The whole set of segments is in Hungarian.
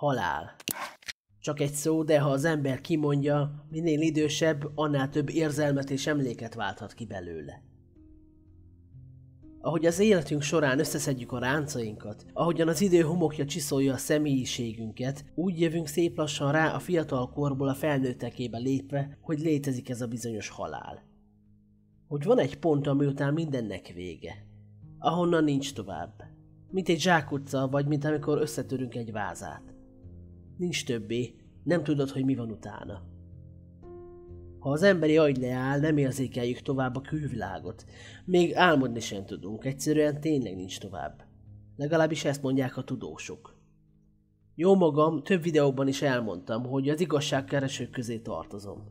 Halál. Csak egy szó, de ha az ember kimondja, minél idősebb, annál több érzelmet és emléket válthat ki belőle. Ahogy az életünk során összeszedjük a ráncainkat, ahogyan az idő homokja csiszolja a személyiségünket, úgy jövünk szép lassan rá a fiatal korból a felnőttekébe lépve, hogy létezik ez a bizonyos halál. Hogy van egy pont, ami után mindennek vége. Ahonnan nincs tovább. Mint egy zsákutca, vagy mint amikor összetörünk egy vázát. Nincs többé, nem tudod, hogy mi van utána. Ha az emberi agy leáll, nem érzékeljük tovább a külvilágot. Még álmodni sem tudunk, egyszerűen tényleg nincs tovább. Legalábbis ezt mondják a tudósok. Jó magam, több videóban is elmondtam, hogy az igazságkeresők közé tartozom.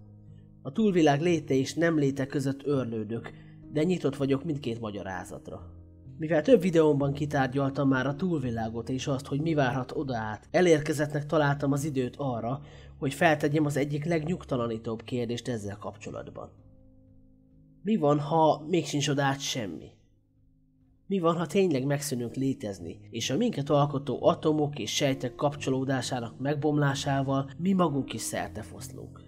A túlvilág léte és nem léte között örlődök, de nyitott vagyok mindkét magyarázatra. Mivel több videómban kitárgyaltam már a túlvilágot és azt, hogy mi várhat oda át, elérkezettnek találtam az időt arra, hogy feltegyem az egyik legnyugtalanítóbb kérdést ezzel kapcsolatban. Mi van, ha még sincs oda át semmi? Mi van, ha tényleg megszűnünk létezni, és a minket alkotó atomok és sejtek kapcsolódásának megbomlásával mi magunk is foszlunk?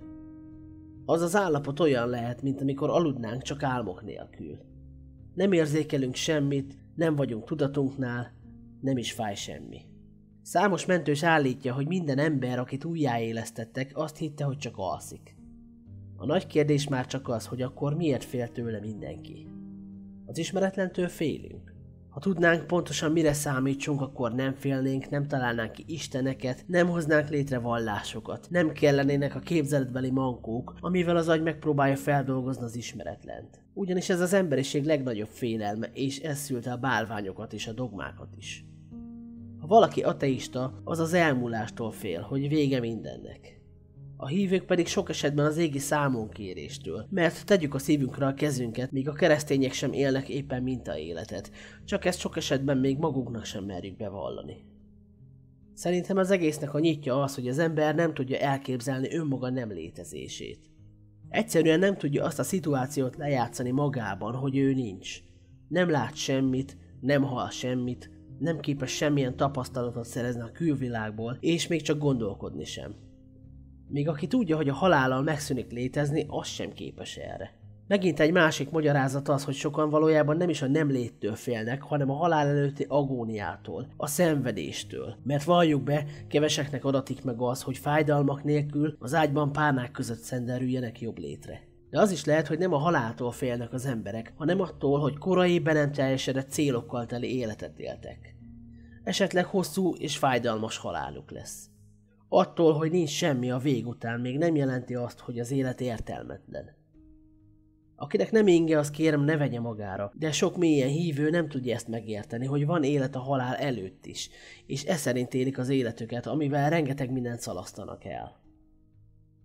Az az állapot olyan lehet, mint amikor aludnánk csak álmok nélkül. Nem érzékelünk semmit, nem vagyunk tudatunknál, nem is fáj semmi. Számos mentős állítja, hogy minden ember, akit újjáélesztettek, azt hitte, hogy csak alszik. A nagy kérdés már csak az, hogy akkor miért fél tőle mindenki. Az ismeretlentől félünk. Ha tudnánk pontosan mire számítsunk, akkor nem félnénk, nem találnánk ki isteneket, nem hoznánk létre vallásokat, nem kellenének a képzeletbeli mankók, amivel az agy megpróbálja feldolgozni az ismeretlent. Ugyanis ez az emberiség legnagyobb félelme, és ez szülte a bálványokat és a dogmákat is. Ha valaki ateista, az az elmúlástól fél, hogy vége mindennek. A hívők pedig sok esetben az égi számonkéréstől, mert tegyük a szívünkre a kezünket, míg a keresztények sem élnek éppen mintaéletet, csak ezt sok esetben még magunknak sem merjük bevallani. Szerintem az egésznek a nyitja az, hogy az ember nem tudja elképzelni önmaga nem létezését. Egyszerűen nem tudja azt a szituációt lejátszani magában, hogy ő nincs. Nem lát semmit, nem hall semmit, nem képes semmilyen tapasztalatot szerezni a külvilágból, és még csak gondolkodni sem. Még aki tudja, hogy a halállal megszűnik létezni, az sem képes erre. Megint egy másik magyarázat az, hogy sokan valójában nem is a nem léttől félnek, hanem a halál előtti agóniától, a szenvedéstől. Mert valljuk be, keveseknek adatik meg az, hogy fájdalmak nélkül az ágyban párnák között szenderüljenek jobb létre. De az is lehet, hogy nem a haláltól félnek az emberek, hanem attól, hogy korai be nem teljesedett célokkal teli életet éltek. Esetleg hosszú és fájdalmas haláluk lesz. Attól, hogy nincs semmi a vég után, még nem jelenti azt, hogy az élet értelmetlen. Akinek nem inge, az kérem ne vegye magára, de sok mélyen hívő nem tudja ezt megérteni, hogy van élet a halál előtt is, és e szerint élik az életüket, amivel rengeteg mindent szalasztanak el.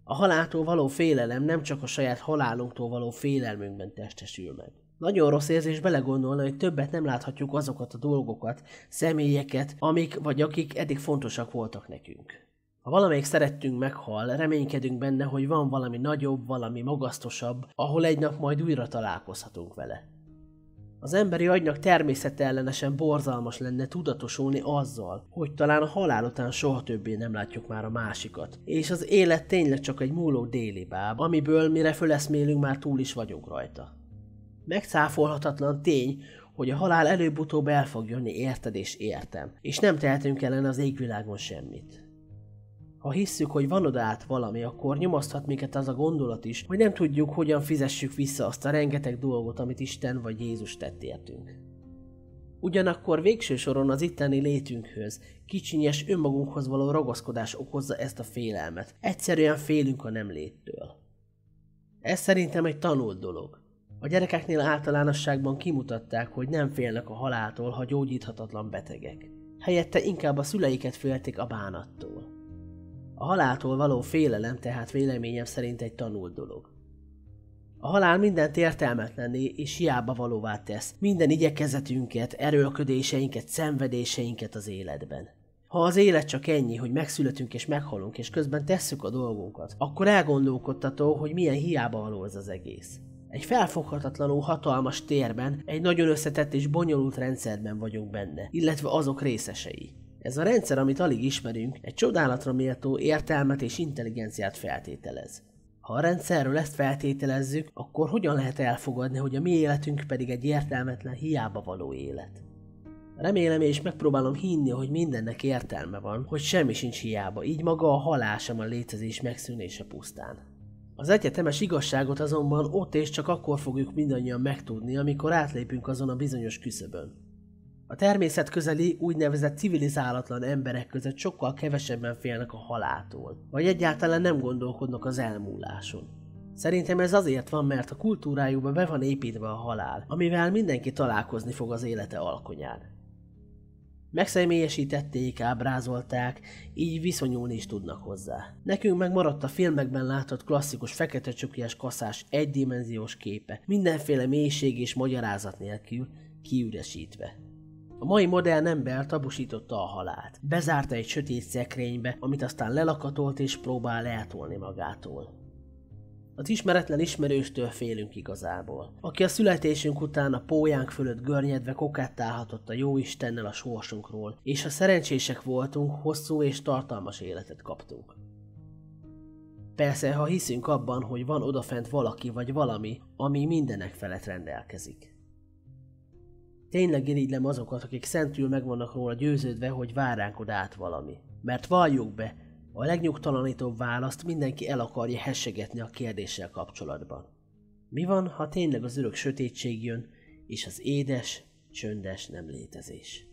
A haláltól való félelem nem csak a saját halálunktól való félelmünkben testesül meg. Nagyon rossz érzés belegondolni, hogy többet nem láthatjuk azokat a dolgokat, személyeket, amik vagy akik eddig fontosak voltak nekünk. Ha valamelyik szerettünk meghal, reménykedünk benne, hogy van valami nagyobb, valami magasztosabb, ahol egy nap majd újra találkozhatunk vele. Az emberi agynak természetellenesen borzalmas lenne tudatosulni azzal, hogy talán a halál után soha többé nem látjuk már a másikat, és az élet tényleg csak egy múló déli báb, amiből mire föleszmélünk már túl is vagyunk rajta. Megcáfolhatatlan tény, hogy a halál előbb-utóbb el fog jönni érted és értem, és nem tehetünk ellen az égvilágon semmit. Ha hisszük, hogy van oda át valami, akkor nyomaszthat minket az a gondolat is, hogy nem tudjuk, hogyan fizessük vissza azt a rengeteg dolgot, amit Isten vagy Jézus tett értünk. Ugyanakkor végső soron az itteni létünkhöz, kicsinyes önmagunkhoz való ragaszkodás okozza ezt a félelmet. Egyszerűen félünk a nem léttől. Ez szerintem egy tanult dolog. A gyerekeknél általánosságban kimutatták, hogy nem félnek a haláltól, ha gyógyíthatatlan betegek. Helyette inkább a szüleiket félték a bánattól. A haláltól való félelem tehát véleményem szerint egy tanult dolog. A halál mindent értelmetlenné és hiába valóvá tesz, minden igyekezetünket, erőlködéseinket, szenvedéseinket az életben. Ha az élet csak ennyi, hogy megszületünk és meghalunk, és közben tesszük a dolgunkat, akkor elgondolkodtató, hogy milyen hiába való ez az egész. Egy felfoghatatlanul hatalmas térben, egy nagyon összetett és bonyolult rendszerben vagyunk benne, illetve azok részesei. Ez a rendszer, amit alig ismerünk, egy csodálatra méltó értelmet és intelligenciát feltételez. Ha a rendszerről ezt feltételezzük, akkor hogyan lehet elfogadni, hogy a mi életünk pedig egy értelmetlen, hiába való élet? Remélem és megpróbálom hinni, hogy mindennek értelme van, hogy semmi sincs hiába, így maga a halál sem a létezés megszűnése pusztán. Az egyetemes igazságot azonban ott és csak akkor fogjuk mindannyian megtudni, amikor átlépünk azon a bizonyos küszöbön. A természet közeli úgynevezett civilizálatlan emberek között sokkal kevesebben félnek a haláltól, vagy egyáltalán nem gondolkodnak az elmúláson. Szerintem ez azért van, mert a kultúrájukba be van építve a halál, amivel mindenki találkozni fog az élete alkonyán. Megszemélyesítették, ábrázolták, így viszonyulni is tudnak hozzá. Nekünk megmaradt a filmekben látott klasszikus fekete csukjás kaszás egydimenziós képe, mindenféle mélység és magyarázat nélkül, kiüresítve. A mai modern ember tabusította a halált. Bezárta egy sötét szekrénybe, amit aztán lelakatolt és próbál eltolni magától. Az ismeretlen ismerőstől félünk igazából, aki a születésünk után a pójánk fölött görnyedve kokettálhatott a jó Istennel a sorsunkról, és ha szerencsések voltunk, hosszú és tartalmas életet kaptunk. Persze, ha hiszünk abban, hogy van odafent valaki vagy valami, ami mindenek felett rendelkezik. Tényleg irigylem azokat, akik szentül meg vannak róla győződve, hogy vár át valami. Mert valljuk be, a legnyugtalanítóbb választ mindenki el akarja hessegetni a kérdéssel kapcsolatban. Mi van, ha tényleg az örök sötétség jön, és az édes, csöndes nem létezés?